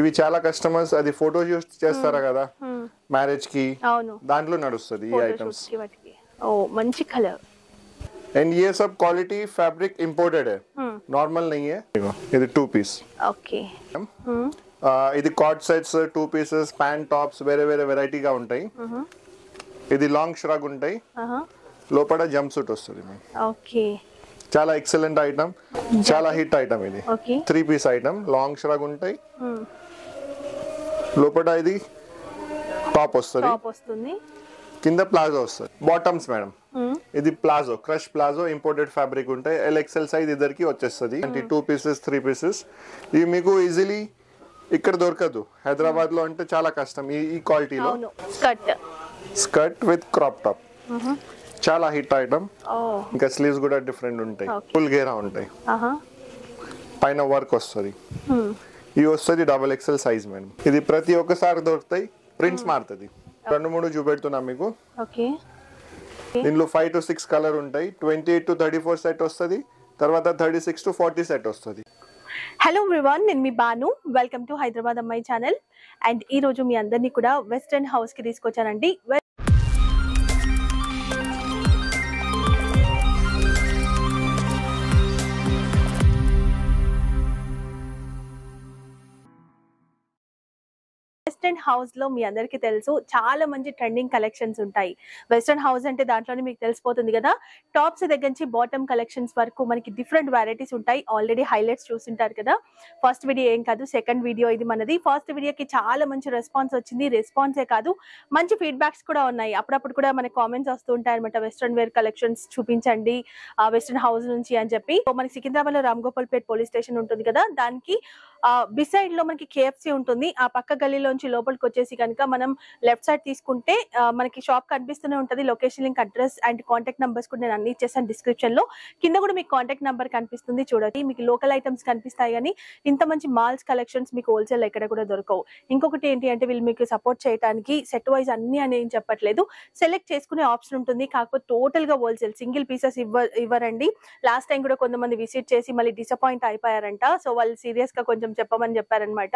ఇవి చాలా కస్టమర్స్ అది ఫోటో యూస్ చేస్తారా కదా మ్యారేజ్ కి అవును దాంట్లో నడుస్తుంది ఈ ఐటమ్స్ ఫోటోషూట్స్ కి వాటికి ఓ మంచి కలర్ एंड ये सब क्वालिटी फैब्रिक इंपोर्टेड है नॉर्मल नहीं है देखो, ఇది టూ పీస్ ఓకే ఇది coord sets two pieces pant tops వేరే వేరే వెరైటీగా ఉంటాయి ఇది లాంగ్ ష్రగ్ ఉంటాయి లోపల జంప్ సూట్ వస్తుంది మ్యామ్ ఓకే చాలా ఎక్సలెంట్ ఐటమ్ చాలా హిట్ ఐటమ్ ఇది okay three piece item long shrug ఉంటాయి లోపల ఇది టాప్ వస్తుంది. వస్తుంది. కింద ప్లాజో వస్తుంది. Bottoms madam. ఇది palazzo crush palazzo imported fabric ఉంటాయి ఎల్ ఎక్సెల్ సైజ్ ఇద్దరికి వచ్చేస్తుంది. అంటే టూ పీసెస్ త్రీ పీసెస్ ఇవి మీకు ఈజీలీ ఇక్కడ దొరకదు. హైదరాబాద్లో అంటే చాలా కష్టం ఈ ఈ క్వాలిటీలో skirt skirt with crop top చాలా హిట్ ఐటమ్ ఇంకా స్లీవ్స్ కూడా డిఫరెంట్ ఉంటాయి. ఫుల్ గేరా ఉంటాయి. పైన వర్క్ వస్తుంది. ఇది వస్తుంది డబల్ ఎక్సెల్ సైజ్ మేడం ఇది ప్రతి ఒక్కసారి దొరుకుతాయి ప్రింట్స్ మారుతుంది. రెండు మూడు చూపెడుతున్నా మీకు. ఓకే. దీనిలో ఫైవ్ టు సిక్స్ కలర్ ఉంటాయి. Twenty eight to thirty four set వస్తుంది. తర్వాత thirty six to forty set వస్తుంది. హలో ఎవ్రీవన్ నేను మీ బాను. వెల్కమ్ టు హైదరాబాద్ అమ్మాయి ఛానల్ అండ్ ఈ రోజు మీ అందరినీ కూడా వెస్టర్న్ హౌస్కి తీసుకొచ్చానండి. వెస్టర్న్ హౌస్లో మీ అందరికీ తెలుసు చాలా మంచి ట్రెండింగ్ కలెక్షన్స్ ఉంటాయి. వెస్ట్రన్ హౌస్ అంటే దాంట్లోనే మీకు తెలిసిపోతుంది కదా టాప్స్ దగ్గర నుంచి బాటమ్ కలెక్షన్స్ వరకు మనకి డిఫరెంట్ వెరైటీస్ ఉంటాయి. ఆల్రెడీ హైలైట్స్ చూసింటారు కదా. ఫస్ట్ వీడియో ఏం కాదు సెకండ్ వీడియో ఇది మనది. ఫస్ట్ వీడియోకి చాలా మంచి రెస్పాన్స్ వచ్చింది. రెస్పాన్సే కాదు మంచి ఫీడ్బ్యాక్స్ కూడా ఉన్నాయి. అప్పుడప్పుడు కూడా మనకి కామెంట్స్ వస్తూ ఉంటాయి అనమాట వెస్ట్రన్ వేర్ కలెక్షన్స్ చూపించండి ఆ వెస్ట్రన్ హౌస్ నుంచి అని చెప్పి. సో మనకి సికింద్రాబాద్లో రామ్ గోపాల్ పేట్ పోలీస్ స్టేషన్ ఉంటుంది కదా దానికి బిసైడ్లో మనకి కేఎఫ్సి ఉంటుంది. ఆ పక్క గల్లీలోంచి లోపలికి వచ్చేసి కనుక మనం లెఫ్ట్ సైడ్ తీసుకుంటే మనకి షాప్ కనిపిస్తూనే ఉంటుంది. Location link address and contact numbers కూడా నేను అన్ని ఇచ్చేసాను డిస్క్రిప్షన్లో. కింద కూడా మీకు కాంటాక్ట్ నంబర్ కనిపిస్తుంది చూడండి. మీకు లోకల్ ఐటమ్స్ కనిపిస్తాయి కానీ ఇంత మంచి మాల్స్ కలెక్షన్స్ మీకు హోల్సేల్ ఎక్కడ కూడా దొరకవు. ఇంకొకటి ఏంటి అంటే వీళ్ళు మీకు సపోర్ట్ చేయడానికి సెట్ వైజ్ అన్ని అని ఏం చెప్పట్లేదు. సెలెక్ట్ చేసుకునే ఆప్షన్ ఉంటుంది. కాకపోతే టోటల్గా హోల్సేల్ సింగిల్ పీసెస్ ఇవ్వ ఇవ్వరండి. లాస్ట్ టైం కూడా కొంతమంది విజిట్ చేసి మళ్ళీ డిసప్పాయింట్ అయిపోయారంట. సో వాళ్ళు సీరియస్గా కొంచెం చెప్పమని చెప్పారనమాట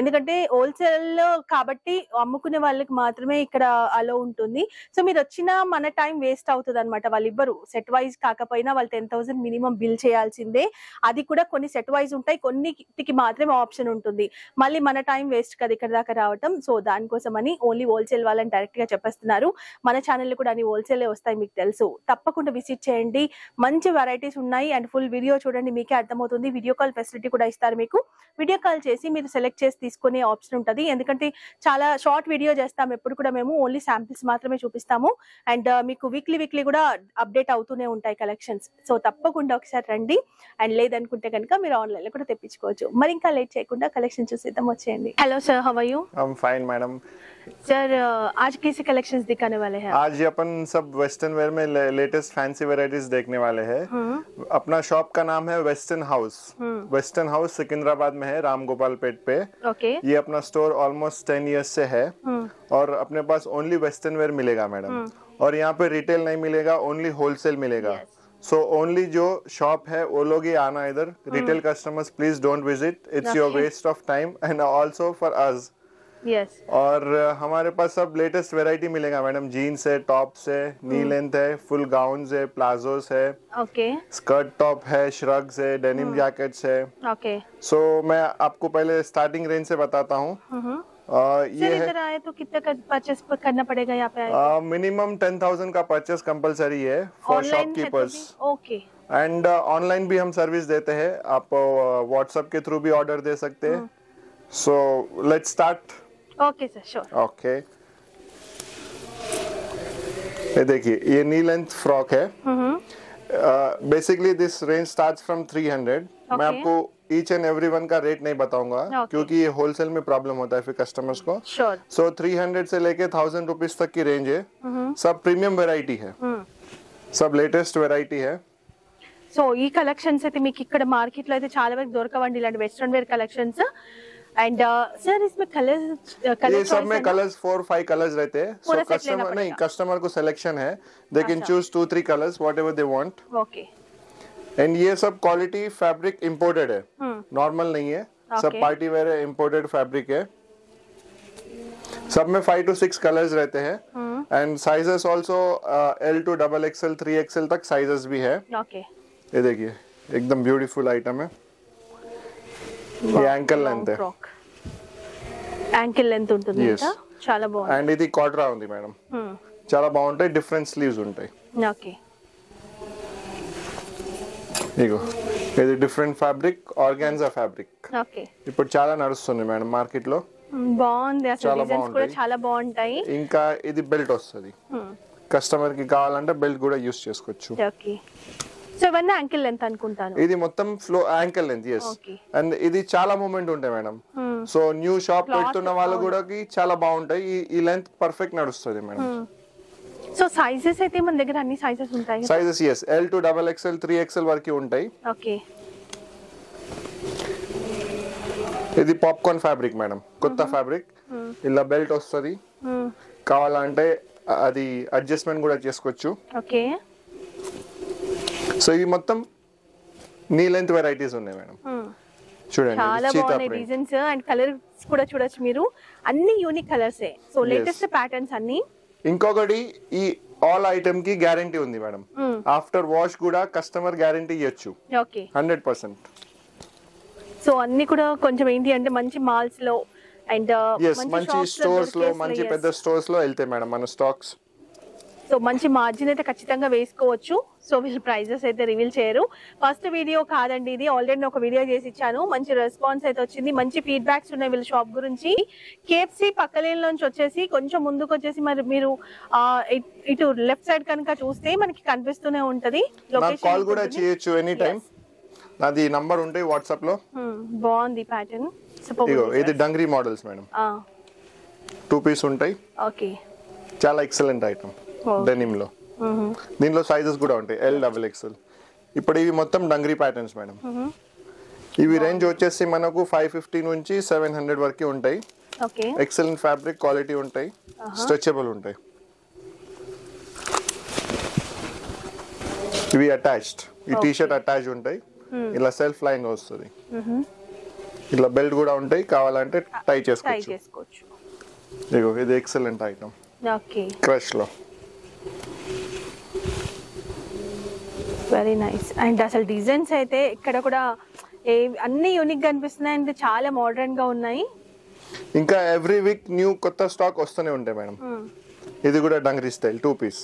ఎందుకంటే హోల్సేల్ కాబట్టి అమ్ముకునే వాళ్ళకి మాత్రమే ఇక్కడ అలో ఉంటుంది. సో మీరు వచ్చిన మన టైం వేస్ట్ అవుతుంది అనమాట వాళ్ళు ఇవ్వరు సెట్ వైజ్ కాకపోయినా వాళ్ళు టెన్ థౌసండ్ మినిమం బిల్ చేయాల్సిందే. అది కూడా కొన్ని సెట్ వైజ్ ఉంటాయి. కొన్నిటికి మాత్రమే ఆప్షన్ ఉంటుంది. మళ్ళీ మన టైం వేస్ట్ కదా ఇక్కడ దాకా రావటం. సో దానికోసం అని ఓన్లీ హోల్సేల్ వాళ్ళని డైరెక్ట్గా చెప్పేస్తున్నారు. మన ఛానల్ కూడా అన్ని హోల్సేలే వస్తాయి మీకు తెలుసు. తప్పకుండా విజిట్ చేయండి. మంచి వెరైటీస్ ఉన్నాయి. అండ్ ఫుల్ వీడియో చూడండి. మీకే అర్థమవుతుంది. వీడియో కాల్ ఫెసిలిటీ కూడా ఇస్తారు మీకు. వీడియో కాల్ చేసి మీరు సెలెక్ట్ చేసి తీసుకునే ఆప్షన్ ఉంటుంది ఎందుకంటే చాలా షార్ట్ వీడియో చేస్తాం ఎప్పుడు కూడా మేము ఓన్లీ శాంపిల్స్ మాత్రమే చూపిస్తాము అండ్ మీకు వీక్లీ వీక్లీ కూడా అప్డేట్ అవుతూనే ఉంటాయి కలెక్షన్స్ సో తప్పకుండా ఒకసారి రండి అండ్ లేదనుకుంటే కనుక మీరు ఆన్లైన్ లో కూడా తెప్పించుకోవచ్చు మరి ఇంకా లేట్ చేయకుండా కలెక్షన్ చూసేద్దాం వచ్చేయండి హలో సార్ హవ్ యూ हम फाइन मैडम सर आज कैसे कलेक्शंस दिखाने वाले हैं आप? आज ये अपन सब वेस्टर्न वेयर में लेटेस्ट फैंसी वेराइटीज देखने वाले हैं अपना शॉप का नाम है western house western house Secunderabad में है राम गोपाल पेट पे। ओके। ये अपना स्टोर ऑलमोस्ट टेन इयर्स से है। और अपने पास ओनली वेस्टर्न वेयर मिलेगा मैडम। और यहाँ पे रिटेल नहीं मिलेगा ओनली होलसेल मिलेगा। सो ओनली जो शॉप है वो लोग ही आना इधर। Retail customers please don't visit it's your waste of time and also for us yes और हमारे पास सब लेटेस्ट वेराइटी मिलेगा मैडम। जीन्स है टॉप्स है नी लेंथ है फुल गाउन है प्लाजोस है ओके स्कर्ट टॉप है श्रग्स है डेनिम जैकेट्स है। ओके सो मैं आपको पहले स्टार्टिंग रेंज से बताता हूँ। अ, ये है इधर आए तो कितना का परचेस करना पड़ेगा यहाँ पे मिनिमम टेन थाउज़ेंड का परचेस कंपलसरी है for shopkeepers okay and online भी हम सर्विस देते हैं। आप व्हाट्सएप uh, के थ्रू भी ऑर्डर दे सकते हैं। So let's start okay sir sure okay ये देखिए ये नी लेंथ फ्रॉक है basically this range starts from 300 मैं Okay. आपको ईच एंड एवरी वन का रेट नहीं बताऊंगा Okay. क्योंकि ये होलसेल में प्रॉब्लम होता है फिर कस्टमर्स को श्योर सो so, 300 से लेके थाउजेंड रुपीज तक की रेंज है सब प्रीमियम वेराइटी है सब लेटेस्ट वेराइटी है సో ఈ కలెక్షన్స్ అయితే మీకు ఇక్కడ మార్కెట్ లో అయితే చాలా వరకు దొరకవండి ఇలాంటి western wear collections and sir इसमें कलर्स कलर्स ये सब में कलर्स फोर फाइव कलर्स रहते हैं। सो कस्टमर नहीं कस्टमर को सिलेक्शन है। They can choose two three colours whatever they want okay and ये सब क्वालिटी फैब्रिक इंपोर्टेड है। नॉर्मल नहीं है। सब पार्टी वेयर है इंपोर्टेड फैब्रिक है। सब में फाइव टू सिक्स कलर्स रहते हैं। And sizes also L to double XL three XL तक साइजेस भी है। Okay. ये देखिए एकदम ब्यूटीफुल आइटम है। యాంకిల్ లెంత్ యాంకిల్ లెంత్ ఉంటుంది చాలా బాగుంది. అండ్ ఇది కాడ్రా ఉంది మేడం hmm. చాలా బాగుంటాయి డిఫరెంట్ స్లీవ్స్ ఉంటాయి. ఓకే ఇగో ఇది డిఫరెంట్ ఫ్యాబ్రిక్ ఆర్గాన్జా ఫ్యాబ్రిక్ ఇప్పుడు చాలా నడుస్తుంది మేడం మార్కెట్లో బాగుంది. చాలా కూడా చాలా బాగుంటాయి. ఇంకా ఇది బెల్ట్ వస్తుంది. కస్టమర్కి కావాలంటే బెల్ట్ కూడా యూస్ చేసుకోవచ్చు. సో ఇవన్నీ యాంకిల్ లెంత్ అనుకుంటాను. ఇది మొత్తం floor ankle length yes. And ఇది చాలా మూమెంట్ ఉంటాయి madam. Hmm. So new shop పెడుతున్న వాళ్ళు కూడా చాలా బాగుంటాయి. ఈ- ఈ లెంత్ పర్ఫెక్ట్ నడుస్తుంది మేడం. సో సైజెస్ అయితే మన దగ్గర అన్ని సైజెస్ ఉంటాయి sizes S L to double XL three XL వరకు ఉంటాయి. ఓకే ఇది పాప్కార్న్ ఫ్యాబ్రిక్ మేడం. కొత్త ఫ్యాబ్రిక్ ఇలా బెల్ట్ వస్తుంది. కావాలంటే అది అడ్జస్ట్మెంట్ కూడా చేసుకోవచ్చు. ఓకే సో ఇవి మొత్తం నీ లెంత్ వెరైటీస్ ఉన్నాయి మేడం. చూడండి చాలా బాగున్నాయి డిజైన్స్ అండ్ కలర్స్ కూడా చూడొచ్చు మీరు. అన్ని యూనిక్ కలర్సే సో లేటెస్ట్ ప్యాటర్న్స్ అన్ని. ఇంకొకటి ఈ ఆల్ ఐటమ్కి గ్యారంటీ ఉంది మేడం. ఆఫ్టర్ వాష్ కూడా కస్టమర్ గ్యారంటీ ఇవ్వచ్చు ఓకే హండ్రెడ్ పర్సెంట్ సో అన్ని కూడా కొంచెం ఏంటి అంటే మంచి మాల్స్లో అండ్ ఎస్ మంచి స్టోర్స్లో మంచి పెద్ద స్టోర్స్లో వెళ్తాయి మేడం మన స్టాక్స్ సో మంచి మార్జిన్ అయితే ఖచ్చితంగా వేసుకోవచ్చు. సో వీళ్ళు ప్రైజెస్ అయితే రివీల్ చేయరు. ఫస్ట్ వీడియో కాదండి ఇది. ఆల్రెడీ ఒక వీడియో చేసి ఇచ్చాను. మంచి రెస్పాన్స్ అయితే వచ్చింది. మంచి ఫీడ్బ్యాక్స్ ఉన్నాయి వీళ్ళ షాప్ గురించి. కేఎఫ్సి పక్కలేన్ నుంచి వచ్చేసి కొంచెం ముందుకు వచ్చేసి మరి మీరు ఇట్- లెఫ్ట్ సైడ్ కనుక చూస్తే మనకి కనిపిస్తూనే ఉంటది. కాల్ కూడా. చేయొచ్చు ఎనీ టైం నాది నంబర్ ఉంటాయి వాట్సాప్లో. Hmm, బాగుంది ప్యాటర్న్ ఇది dungaree models madam two piece ఉంటాయి. ఓకే చాలా ఎక్సలెంట్ ఐటమ్ Oh. డెనిమ్లో. దీనిలో సైజెస్ కూడా ఉంటాయి. ఎల్ డబుల్ ఎక్స్ఎల్ ఇప్పుడు ఇవి మొత్తం డంగ్రీ ప్యాటర్న్స్ మేడం ఇవి రేంజ్ వచ్చేసి మనకు ఫైవ్ ఫిఫ్టీ నుంచి సెవెన్ హండ్రెడ్ వరకు ఉంటాయి. ఎక్సలెంట్ ఫ్యాబ్రిక్ క్వాలిటీ ఉంటాయి. స్ట్రెచబుల్ ఉంటాయి. ఇవి అటాచ్డ్ ఈ టీ షర్ట్ అటాచ్ ఉంటాయి. ఇలా సెల్ఫ్ లైన్ వస్తుంది. ఇట్లా బెల్ట్ కూడా ఉంటాయి. కావాలంటే టై ట్రై చేసుకోవచ్చు. ఇది ఎక్సలెంట్ ఐటమ్ క్రష్లో. వెరీ నైస్ అండ్ అసలు డిజైన్స్ అయితే ఇక్కడ కూడా ఏ అన్ని యూనిక్గా అనిపిస్తున్నాయి అండ్ చాలా మోడర్న్గా ఉన్నాయి. ఇంకా ఎవ్రీ వీక్ న్యూ కొత్త స్టాక్ వస్తూనే ఉంటాయి మేడం. ఇది కూడా డంగ్రీ స్టైల్ టూ పీస్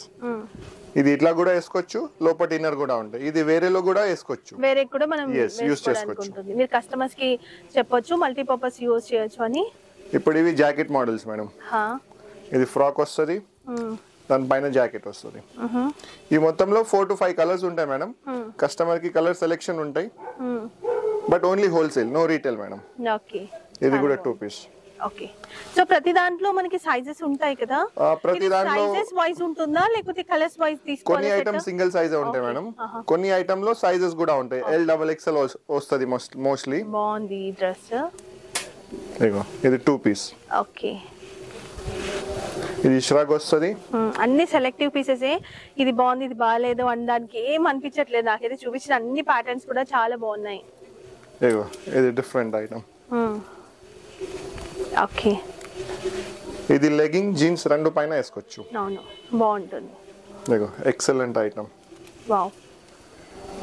ఇది ఇట్లా కూడా వేసుకోవచ్చు లోపల ఇన్నర్ కూడా ఉంటాయి. ఇది వేరేలో కూడా వేసుకోవచ్చు. వేరే కూడా మనం వేసుకోవడానికి చేసుకోవచ్చు. మీరు కస్టమర్స్కి చెప్పొచ్చు మల్టీపర్పస్ యూజ్ చేయొచ్చు అని. ఇప్పుడు ఇవి జాకెట్ మోడల్స్ మేడం. ఇది ఫ్రాక్ వస్తుంది. మ్మ్. దానిపైన జాకెట్ వస్తుంది. ఈ మొత్తంలో ఫోర్ టు ఫైవ్ కలర్స్ ఉంటాయి మేడం. కస్టమర్కి కలర్ సెలెక్షన్ ఉంటాయి. But only wholesale no retail madam. ఇది కూడా టూ పీస్ ఓకే సో ప్రతి దాంట్లో మనకి సైజెస్ ఉంటాయి కదా? ప్రతి దాంట్లో సైజెస్ ఉంటుందా? లేకపోతే కలర్స్ కొన్ని సింగిల్ సైజ్ ఉంటాయి. మేడం. ఆహా. కొన్ని ఐటమ్లో సైజెస్ కూడా ఉంటాయి. ఎల్ డబల్ ఎక్స్ఎల్ వస్తుంది మోస్ట్లీ బాగుంది డ్రెస్. ఇది టూ పీస్ ఓకే ఇది ష్రగ్ వస్తుంది. అన్ని సెలెక్టివ్ పీసెస్ ఇది బాగుంది ఇది బాగాలేదు అనడానికి ఏం అనిపించట్లేదు నాకైతే. చూపించిన అన్ని ప్యాటర్న్స్ కూడా చాలా బాగున్నాయి. ఇగో ఇది డిఫరెంట్ ఐటమ్. ఓకే ఇది లెగింగ్ జీన్స్ రెండు పైన వేసుకోవచ్చు. అవును బాగుంటుంది. ఇగో ఎక్సలెంట్ ఐటమ్ వావ్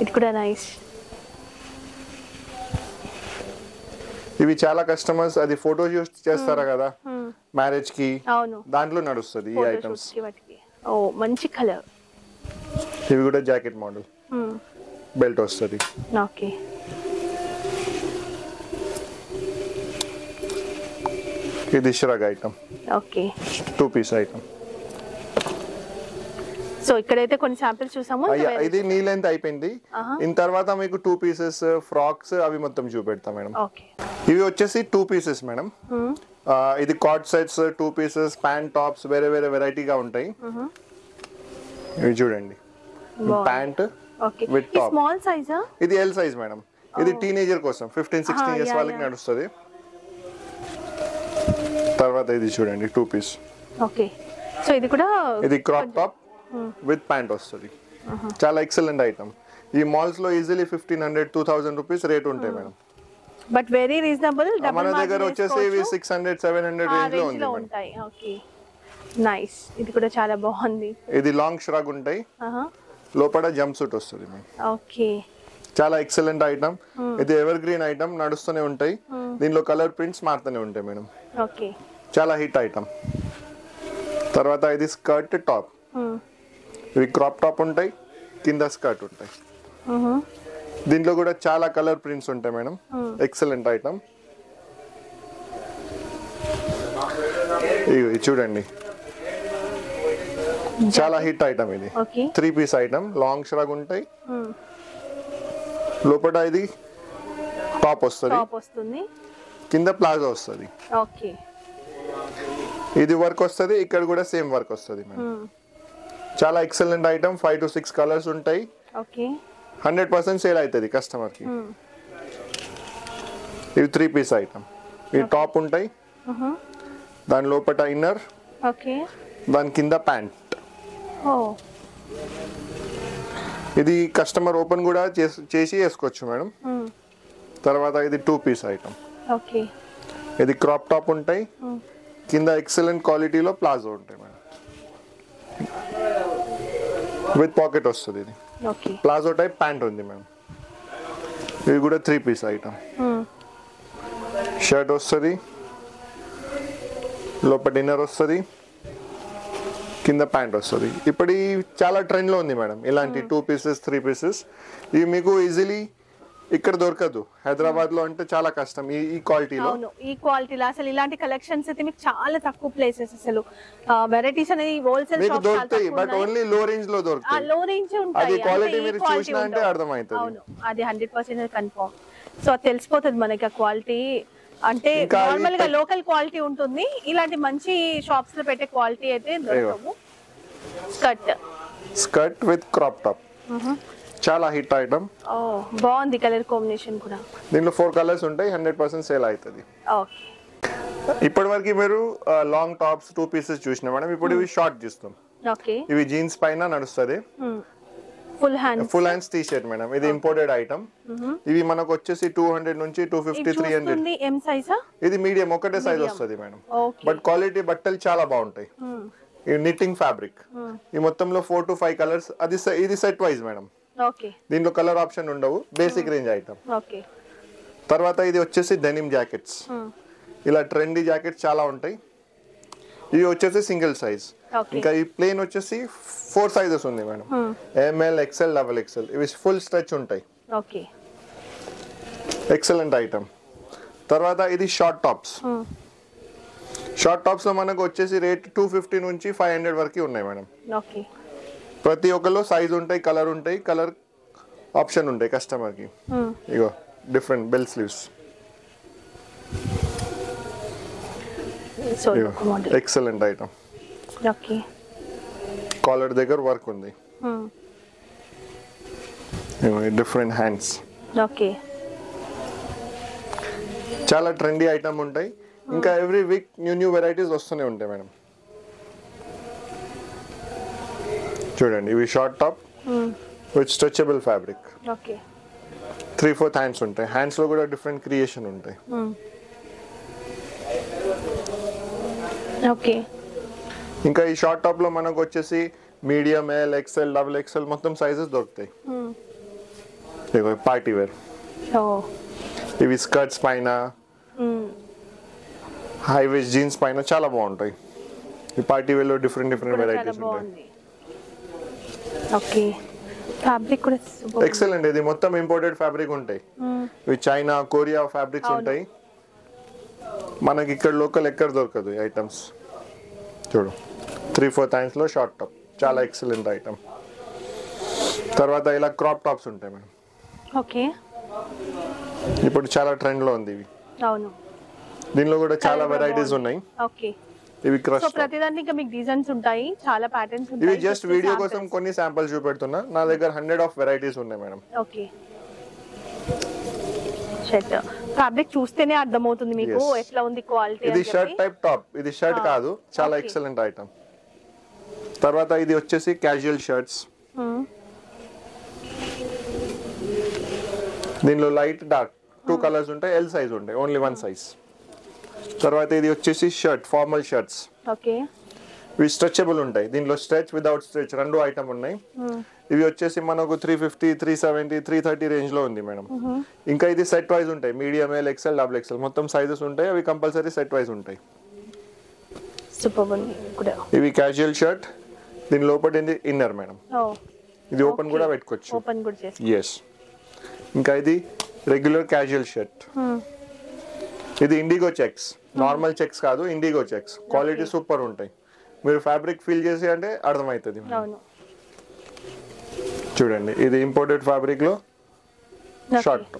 ఇది కూడా నైస్ ఇవి చాలా కస్టమర్స్ అది ఫోటో యూస్ చేస్తారా కదా? మ్యారేజ్కి అవును. దాంట్లో నడుస్తుంది ఈ ఐటమ్స్ ఓ మంచి కలర్ ఇవి కూడా జాకెట్ మోడల్ బెల్ట్ వస్తుంది. ఓకే ఇది shrug item okay two piece item so ఇక్కడైతే కొన్ని శాంపిల్స్ చూసాము. అయ్యా ఇది నీ లెంత్ అయిపోయింది. ఇన్ తర్వాత మీకు టూ పీసెస్ ఫ్రాక్స్ అవి మొత్తం చూపెడతా మేడం. ఇవి వచ్చేసి టూ పీసెస్ మేడం. ఆ, ఇది coord sets two pieces pant tops వేరే వేరే వెరైటీగా ఉంటాయి. ఇవి చూడండి. ప్యాంట్ ఈ top. స్మాల్ సైజా ఇది ఎల్ సైజ్ మేడం ఇది టీనేజర్ కోసం ఫిఫ్టీన్ సిక్స్టీన్ ఇయర్స్ వాళ్ళకి. నడుస్తుంది. తర్వాత ఇది చూడండి టూ పీస్ ఓకే సో ఇది కూడా ఇది క్రాప్ టాప్ విత్ ప్యాంట్ వస్తుంది. చాలా ఎక్సలెంట్ ఐటమ్ ఈ మాల్స్లో easily fifteen hundred two thousand rupees rate ఉంటాయి మేడం బట్ వెరీ రీజనబుల్ మన దగ్గర వచ్చేసి ఇవి సిక్స్ హండ్రెడ్ సెవెన్ హండ్రెడ్ రేంజ్లో. ఉంటాయి. ఓకే నైస్ ఇది కూడా చాలా బాగుంది. ఇది లాంగ్ ష్రగ్ ఉంటాయి. లోపల జంప్ సూట్ వస్తుంది ఓకే చాలా ఎక్సలెంట్ ఐటమ్ ఇది ఎవర్ గ్రీన్ ఐటమ్ నడుస్తూనే ఉంటాయి. దీనిలో కలర్ ప్రింట్స్ మారుతూనే ఉంటాయి మేడం ఓకే చాలా హిట్ ఐటమ్ తర్వాత ఇది స్కర్ట్ టాప్ ఇవి క్రాప్ టాప్ ఉంటాయి కింద స్కర్ట్ ఉంటాయి. దీంట్లో కూడా చాలా కలర్ ప్రింట్స్ ఉంటాయి మేడం. ఎక్సలెంట్ ఐటమ్ ఇది చూడండి. చాలా హిట్ ఐటమ్ ఇది. Three piece item long shrug ఉంటాయి. లోపల ఇది టాప్ వస్తుంది. కింద ప్లాజో వస్తుంది. ఇది వర్క్ వస్తుంది ఇక్కడ కూడా సేమ్ వర్క్ వస్తుంది మేడం. చాలా excellent item five to six colours ఉంటాయి. ఓకే హండ్రెడ్ పర్సెంట్ సేల్ అవుతుంది కస్టమర్కి. ఇవి త్రీ పీస్ ఐటమ్. ఇవి టాప్ ఉంటాయి. దాని లోపల ఇన్నర్. ఓకే. దాని కింద ప్యాంట్. ఇది కస్టమర్ ఓపెన్ కూడా చేసి వేసుకోవచ్చు మేడం. తర్వాత ఇది టూ పీస్ ఐటమ్. ఓకే. ఇది క్రాప్ టాప్ ఉంటాయి. కింద ఎక్సలెంట్ క్వాలిటీలో ప్లాజో ఉంటాయి మేడం. విత్ పాకెట్ వస్తుంది ఇది. ప్లాజో టైప్ ప్యాంట్ ఉంది మేడం ఇది కూడా త్రీ పీస్ ఐటమ్. షర్ట్ వస్తుంది. లోపల డిన్నర్ వస్తుంది. కింద ప్యాంట్ వస్తుంది. ఇప్పుడు చాలా ట్రెండ్లో ఉంది మేడం. ఇలాంటి టూ పీసెస్ త్రీ పీసెస్ ఇవి మీకు ఈజీలీ ఇక్కడ దొరకదు. హైదరాబాద్లో అంటే చాలా కష్టం ఈ ఈ క్వాలిటీలో అవును ఈ క్వాలిటీలో అసలు ఇలాంటి కలెక్షన్స్ అయితే మీకు చాలా తక్కువ ప్లేసెస్ అసలు. వెరైటీస్ అనేది హోల్సేల్ మీకు షాప్ చాలా దొరుకుతాయి బట్. ఓన్లీ లో రేంజ్లో ఆ దొరుకుతాయి. లో రేంజ్ ఉంటాయి. అది quality ఈ మీరు చూసినా అంటే. అర్థమవుతుంది. అవును అది హండ్రెడ్ పర్సెంట్ కన్ఫర్మ్ సో అది తెలిసిపోతుంది మనకి ఆ క్వాలిటీ అంటే ఇంకా ఈ నార్మల్గా లోకల్ క్వాలిటీ ఉంటుంది. ఇలాంటి మంచి షాప్స్లో పెట్టే క్వాలిటీ అయితే దొరకవు. Skirt skirt with crop top చాలా హిట్ ఐటమ్ బాగుంది కలర్ కాంబినేషన్ కూడా. దీంట్లో ఫోర్ కలర్స్ ఉంటాయి హండ్రెడ్ పర్సెంట్ సేల్ అవుతుంది. ఇప్పటి వరకు మీరు లాంగ్ టాప్స్ టూ పీసెస్ చూసిన. మేడం ఇప్పుడు ఇవి షార్ట్ చూస్తాం. ఇవి జీన్స్ పైన నడుస్తుంది. Full hand full hands T shirt madam ఇది ఇంపోర్టెడ్ ఐటమ్ ఇవి మనకు వచ్చేసి టూ హండ్రెడ్ నుంచి టూ ఫిఫ్టీ త్రీ హండ్రెడ్ ఇది మీడియం ఒకటే సైజ్ వస్తుంది మేడం బట్ క్వాలిటీ బట్టలు చాలా బాగుంటాయి. ఇది నిట్టింగ్ ఫ్యాబ్రిక్ ఈ మొత్తంలో ఫోర్ టు ఫైవ్ కలర్స్ అది ఇది సెట్ వైజ్ మేడం దీంట్లో కలర్ ఆప్షన్ ఉండవు. Basic range item. తర్వాత ఇది వచ్చేసి డెనిమ్ జాకెట్స్. ఇలా ట్రెండీ జాకెట్స్ చాలా ఉంటాయి. ఇవి వచ్చేసి సింగిల్ సైజ్. ఇంకా ఈ ప్లేన్ వచ్చేసి ఫోర్ సైజెస్ ఉంది madam. M L XL double XL ఇవి ఫుల్ స్ట్రెచ్ ఉంటాయి. ఎక్సలెంట్ ఐటమ్ తర్వాత ఇది షార్ట్ టాప్స్. షార్ట్ టాప్స్లో మనకు వచ్చేసి రేట్ టూ ఫిఫ్టీ నుంచి ఫైవ్ హండ్రెడ్ వరకు ఉన్నాయి మేడం. ప్రతి ఒక్కరు సైజ్ ఉంటాయి కలర్ ఉంటాయి కలర్ ఆప్షన్ ఉంటాయి కస్టమర్కి ఇగో different bell sleeves excellent item okay collar దగ్గర వర్క్ ఉంది. డిఫరెంట్ హ్యాండ్స్ ఓకే చాలా ట్రెండీ ఐటమ్ ఉంటాయి. ఇంకా every week new new varieties వస్తూనే ఉంటాయి మేడం చూడండి ఇవి short top with stretchable fabric okay. Three fourth hands ఉంటాయి. హ్యాండ్స్లో కూడా డిఫరెంట్ క్రియేషన్ ఉంటాయి. ఓకే. ఇంకా ఈ షార్ట్ టాప్లో మనకు వచ్చేసి medium L XL double XL మొత్తం సైజెస్ దొరుకుతాయి. పార్టీ వేర్ ఓ. ఇవి స్కర్ట్స్ పైన హైవేస్ జీన్స్ పైన చాలా బాగుంటాయి. ఈ పార్టీ వేర్లో డిఫరెంట్ డిఫరెంట్ వెరైటీస్ ఉంటాయి. ఓకే. ఫ్యాబ్రిక్ కూడా super. ఎక్సలెంట్. ఇది మొత్తం ఇంపోర్టెడ్ ఫ్యాబ్రిక్ ఉంటాయి. ఇవి చైనా కొరియా ఫ్యాబ్రిక్స్. ఉంటాయి. మనకి ఇక్కడ లోకల్ ఎక్కడ దొరకదు ఈ ఐటమ్స్ చూడు. త్రీ ఫోర్ టైమ్స్లో షార్ట్ టాప్ చాలా ఎక్సలెంట్ ఐటమ్ తర్వాత ఇలా క్రాప్ టాప్స్ ఉంటాయి మేడం. ఓకే. ఇప్పుడు చాలా ట్రెండ్లో ఉంది ఇవి. అవును. దీనిలో కూడా చాలా వెరైటీస్. ఉన్నాయి. ఓకే. ఇవి సో క్రష్ ప్రతిదానికి ఇంకా మీకు డిజైన్స్ ఉంటాయి చాలా ప్యాటర్న్స్ ఇవి ఉంటాయి జస్ట్ వీడియో కోసం కొన్ని శాంపిల్స్ చూపెడుతున్నా. నా దగ్గర హండ్రెడ్ ఆఫ్ వెరైటీస్ ఉన్నాయి మేడం. ఓకే. షర్ట్ ఫ్యాబ్రిక్ చూస్తేనే అర్థమవుతుంది మీకు. ఎట్లా ఉంది క్వాలిటీ ఇది షర్ట్ టైప్ టాప్ ఇది షర్ట్ కాదు. చాలా. ఎక్సలెంట్ ఐటమ్ తర్వాత ఇది వచ్చేసి క్యాజువల్ షర్ట్స్ దీనిలో లైట్ డార్క్ టూ కలర్స్ ఉంటాయి. ఎల్ సైజ్ ఉంటాయి ఓన్లీ వన్ సైజ్ తర్వాత ఇది వచ్చేసి షర్ట్ ఫార్మల్ షర్ట్స్ ఓకే. ఇవి స్ట్రెచబుల్ ఉంటాయి. దీంట్లో స్ట్రెచ్ వితౌట్ స్ట్రెచ్ రెండు ఐటమ్ ఉన్నాయి. ఇవి వచ్చేసి మనకు three fifty three seventy three thirty రేంజ్లో ఉంది మేడం. ఇంకా ఇది సెట్ వైజ్ ఉంటాయి. Medium L XL double XL మొత్తం సైజెస్ ఉంటాయి. అవి కంపల్సరీ సెట్ వైజ్ ఉంటాయి. ఇవి క్యాజువల్ షర్ట్ దీని లోపల ఏంది? Inner madam. ఇది ఓపెన్ కూడా పెట్టుకోవచ్చు. ఓపెన్ కూడా చేసి ఎస్ ఇంకా ఇది రెగ్యులర్ క్యాజువల్ షర్ట్ ఇది ఇండిగో చెక్స్ నార్మల్ చెక్స్ కాదు ఇండిగో చెక్స్ క్వాలిటీ సూపర్ ఉంటాయి. మీరు ఫ్యాబ్రిక్ ఫీల్ చేసి అంటే అర్థమవుతుంది చూడండి ఇది ఇంపోర్టెడ్ ఫ్యాబ్రిక్లో షార్ట్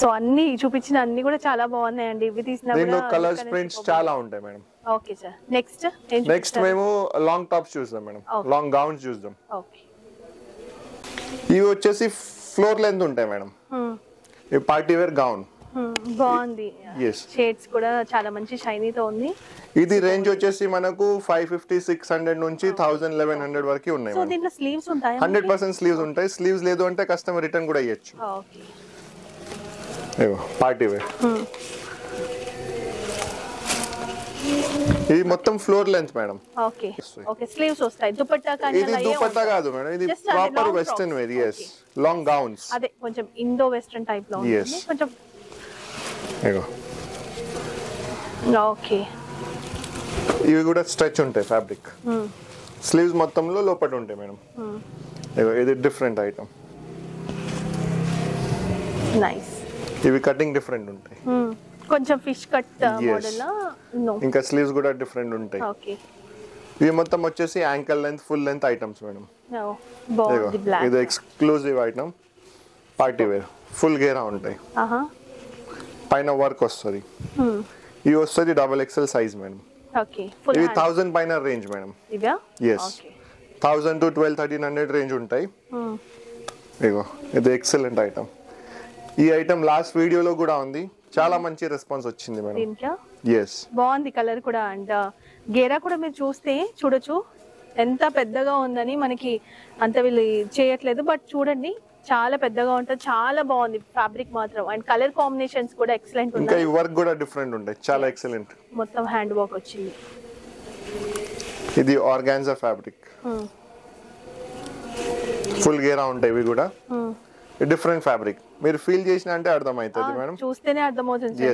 సో అన్ని చూపించిన అన్ని కూడా చాలా బాగున్నాయండి. ఇవి తీసిన దీనిలో కలర్స్ ప్రింట్స్ చాలా ఉంటాయి madam. Okay sir next next మేము లాంగ్ టాప్స్ చూద్దాం మేడం. లాంగ్ గౌన్స్ చూద్దాం. ఓకే ఇవి వచ్చేసి ఫ్లోర్ లెంత్ ఉంటాయి మేడం. ఇవి పార్టీ వేర్ గౌన్ బాగుంది. ఎస్ షేడ్స్ కూడా చాలా మంచి షైనీతో ఉంది. ఇది రేంజ్ వచ్చేసి మనకు ఫైవ్ ఫిఫ్టీ సిక్స్ హండ్రెడ్ నుంచి థౌసండ్ లెవెన్ హండ్రెడ్ వరకు ఉన్నాయి దీంట్లో స్లీవ్స్ ఉంటాయా హండ్రెడ్ పర్సెంట్ స్లీవ్స్ ఉంటాయి. స్లీవ్స్ లేదు అంటే కస్టమర్ రిటర్న్ కూడా ఇవ్వచ్చు పార్టీ వేర్ ఇది మొత్తం floor length madam okay okay sleeves వస్తాయి. దుపట్టా కానీ ఇది దుపట్టా. కాదు మేడం ఇది proper long western. Wear yes long gowns అదే కొంచెం ఇండో వెస్ట్రన్ టైప్లో Yes. ఉంటుంది. కొంచెం ఓకే. ఇవి కూడా స్ట్రెచ్ ఉంటాయి ఫ్యాబ్రిక్. స్లీవ్స్ మొత్తంలో లోపల ఉంటాయి మేడం. ఇగో ఇది డిఫరెంట్ ఐటమ్. నైస్. ఇవి కటింగ్ డిఫరెంట్ ఉంటాయి. కొంచెం ఫిష్ కట్. మోడల్? నో. ఇంకా స్లీవ్స్ కూడా డిఫరెంట్ ఉంటాయి. ఓకే. ఇవి మొత్తం వచ్చేసి ankle length full length items madam. ఇగో ఇది exclusive item party wear full గేరా ఉంటాయి. పైన వర్క్ వస్తుంది. ఇవి వస్తుంది డబల్ ఎక్సెల్ సైజ్ మేడం ఇవి థౌజండ్ పైన range madam yes thousand to twelve thirteen hundred range ఉంటాయి. ఇగో ఇది ఎక్సలెంట్ ఐటమ్ ఈ ఐటమ్ లాస్ట్ వీడియోలో కూడా ఉంది. చాలా మంచి రెస్పాన్స్ వచ్చింది మేడం ఎస్ బాగుంది కలర్ కూడా అండ్ గేరా కూడా మీరు చూస్తే చూడొచ్చు. ఎంత పెద్దగా ఉందని మనకి అంత వీళ్ళు చేయట్లేదు. బట్ చూడండి చాలా పెద్దగా ఉంటుంది. చాలా బాగుంది ఫ్యాబ్రిక్ మాత్రం. అండ్ కలర్ కాంబినేషన్స్ కూడా ఎక్సలెంట్ ఇంకా ఈ వర్క్ కూడా డిఫరెంట్ ఉంటాయి. చాలా ఎక్సలెంట్. మొత్తం హ్యాండ్ వర్క్ వచ్చింది. ఇది ఆర్గాన్జా ఫ్యాబ్రిక్. Hmm. ఫుల్ గేరా ఉంటాయి ఇవి కూడా. Hmm. డిఫరెంట్ ఫ్యాబ్రిక్ మీరు ఫీల్ చేసిన అంటే అర్థమవుతుంది మేడం. చూస్తేనే అర్థమవుతుంది.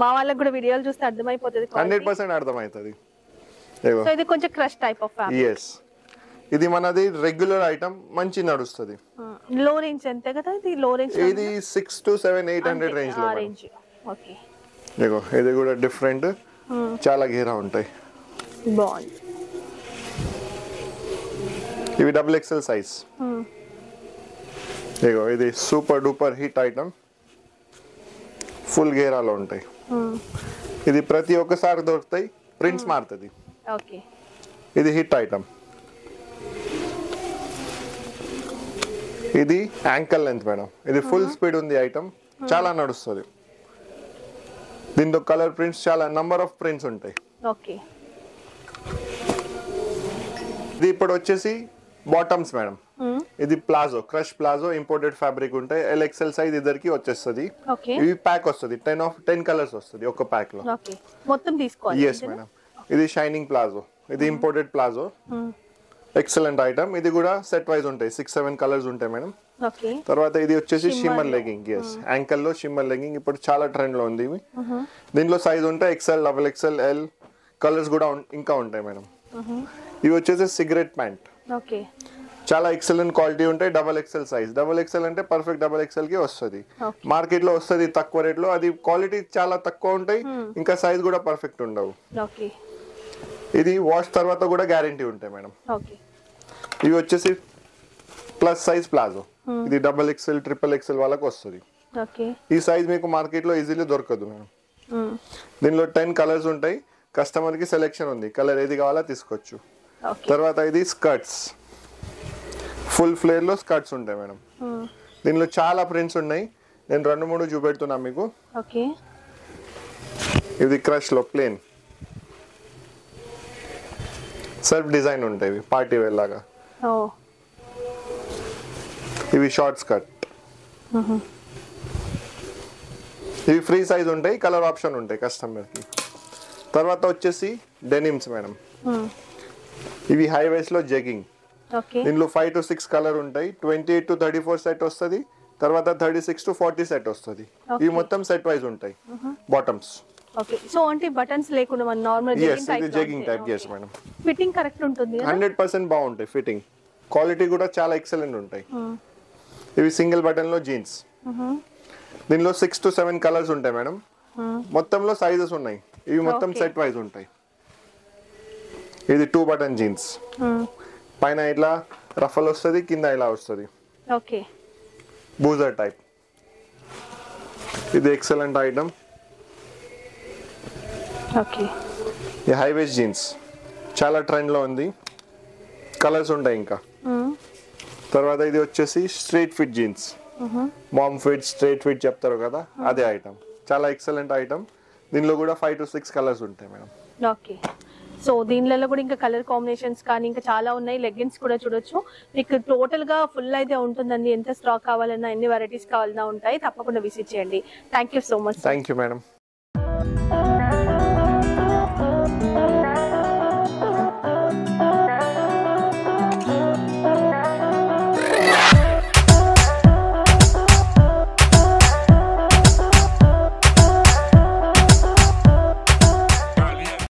మా వాళ్ళకి కూడా వీడియోలు చూస్తే అర్థమైపోతుంది హండ్రెడ్ పర్సెంట్ అర్థమవుతుంది. సో ఇది కొంచెం క్రష్ టైప్ ఆఫ్ ఫ్యాబ్రిక్ ఇది మనది రెగ్యులర్ ఐటమ్ మంచి నడుస్తుంది. లో రేంజ్ ఎంత కదా ఇది? లో రేంజ్ ఇది six to seven eight hundred రేంజ్లో. Range okay. ఇగో ఇది కూడా డిఫరెంట్ చాలా గేరా ఉంటాయి. బాగుంది. ఇవి డబుల్ ఎక్సెల్ సైజ్ ఇగో ఇది super duper hit item full గేరాలో ఉంటాయి. ఇది ప్రతి ఒక్కసారి దొరుకుతాయి ప్రింట్స్ మారుతుంది. ఓకే. ఇది హిట్ ఐటమ్ ఇది యాంకల్ లెంత్ మేడం ఇది ఫుల్ స్పీడ్ ఉంది ఐటమ్ చాలా నడుస్తుంది. దీంట్లో కలర్ ప్రింట్స్ చాలా నంబర్ ఆఫ్ ప్రింట్స్ ఉంటాయి. ఓకే. ఇది ఇప్పుడు వచ్చేసి బాటమ్స్ మేడం ఇది palazzo crush palazzo imported fabric ఉంటాయి. ఎల్ ఎక్సెల్ సైజ్ ఇద్దరికి వచ్చేస్తుంది. ఇవి ప్యాక్ వస్తుంది. టెన్ ఆఫ్ టెన్ కలర్స్ వస్తుంది ఒక ప్యాక్లో మొత్తం తీసుకోవాలి ఎస్ మేడం ఇది షైనింగ్ ప్లాజో. ఇది ఇంపోర్టెడ్ ప్లాజో. ఎక్సలెంట్ ఐటమ్ ఇది కూడా సెట్ వైజ్ ఉంటాయి. సిక్స్ సెవెన్ కలర్స్ ఉంటాయి మేడం. తర్వాత ఇది వచ్చేసి షిమ్మర్లో. లెగ్గింగ్ ఎస్ యాంకల్లో షిమ్మర్ లెగ్గింగ్ ఇప్పుడు చాలా ట్రెండ్లో ఉంది ఇవి. దీంట్లో సైజ్ ఉంటాయి. XL double XL L colours కూడా ఇంకా ఉంటాయి మేడం. ఇవి వచ్చేసి సిగరెట్ ప్యాంట్ చాలా ఎక్సలెంట్ క్వాలిటీ ఉంటాయి. Double XL size double XL అంటే పర్ఫెక్ట్ డబల్ ఎక్సెల్కి వస్తుంది. మార్కెట్లో వస్తుంది తక్కువ రేట్లో అది క్వాలిటీ చాలా తక్కువ ఉంటాయి. ఇంకా సైజ్ కూడా పర్ఫెక్ట్ ఉండవు. ఇది వాష్ తర్వాత కూడా గ్యారంటీ ఉంటాయి మేడం. ఇవి వచ్చేసి ప్లస్ సైజ్ ప్లాజో. ఇది డబల్ ఎక్సెల్ ట్రిపుల్ ఎక్సెల్ వాళ్ళకి వస్తుంది. ఈ సైజ్ మీకు మార్కెట్లో ఈజీలీ దొరకదు మేడం. దీనిలో టెన్ కలర్స్ ఉంటాయి. కస్టమర్కి సెలెక్షన్ ఉంది. కలర్ ఏది కావాలో తీసుకోవచ్చు. తర్వాత ఇది స్కర్ట్స్. ఫుల్ ఫ్లేర్లో స్కర్ట్స్ ఉంటాయి మేడం. దీనిలో చాలా ప్రింట్స్ ఉన్నాయి. నేను రెండు మూడు చూపెడుతున్నా మీకు. ఇది క్రష్లో ప్లేన్. సెల్ఫ్ డిజైన్ ఉంటాయి పార్టీ వేర్ లాగా. ఇవి షార్ట్ స్కర్ట్. ఇవి ఫ్రీ సైజ్ ఉంటాయి కలర్ ఆప్షన్ ఉంటాయి కస్టమర్కి. తర్వాత వచ్చేసి డెనిమ్స్ మేడం. ఇవి హైవేస్లో జెగింగ్ దీనిలో ఫైవ్ టు సిక్స్ కలర్ ఉంటాయి twenty eight to thirty four set వస్తుంది తర్వాత thirty six to forty set వస్తుంది. ఇవి మొత్తం సెట్ వైజ్ ఉంటాయి బాటమ్స్. ఓకే సో అంటే బటన్స్ లేకుండా మన నార్మల్ ఎస్ ఇది jegging type yes madam fitting correct ఉంటుంది హండ్రెడ్ పర్సెంట్ బాగుంటాయి ఫిట్టింగ్ క్వాలిటీ కూడా చాలా ఎక్సలెంట్ ఉంటాయి. ఇవి సింగిల్ బటన్లో జీన్స్ దీనిలో సిక్స్ టు సెవెన్ కలర్స్ ఉంటాయి మేడం మొత్తంలో సైజెస్ ఉన్నాయి. ఇవి మొత్తం. సెట్ వైజ్ ఉంటాయి. ఇది టూ బటన్ జీన్స్ పైన ఇట్లా రఫల్ వస్తుంది కింద ఇలా వస్తుంది. ఓకే బూజర్ టైప్ ఇది ఎక్సలెంట్ ఐటమ్ ఓకే ఈ హైవేస్ జీన్స్. చాలా ట్రెండ్లో ఉంది. కలర్స్ ఉంటాయి ఇంకా. తర్వాత ఇది వచ్చేసి straight fit jeans mom fit straight fit చెప్తారు కదా అదే ఐటమ్ చాలా ఎక్సలెంట్ ఐటమ్ దీనిలో కూడా ఫైవ్ టు సిక్స్ కలర్స్ ఉంటాయి మేడం ఓకే సో దీనిలలో కూడా ఇంకా కలర్ కాంబినేషన్స్ కానీ ఇంకా చాలా ఉన్నాయి. లెగ్గిన్స్ కూడా చూడొచ్చు. మీకు టోటల్గా ఫుల్ అయితే ఉంటుందండి. ఎంత స్టాక్ కావాలన్నా ఎన్ని వెరైటీస్ కావాలన్నా ఉంటాయి. తప్పకుండా విజిట్ చేయండి. Thank so much thank madam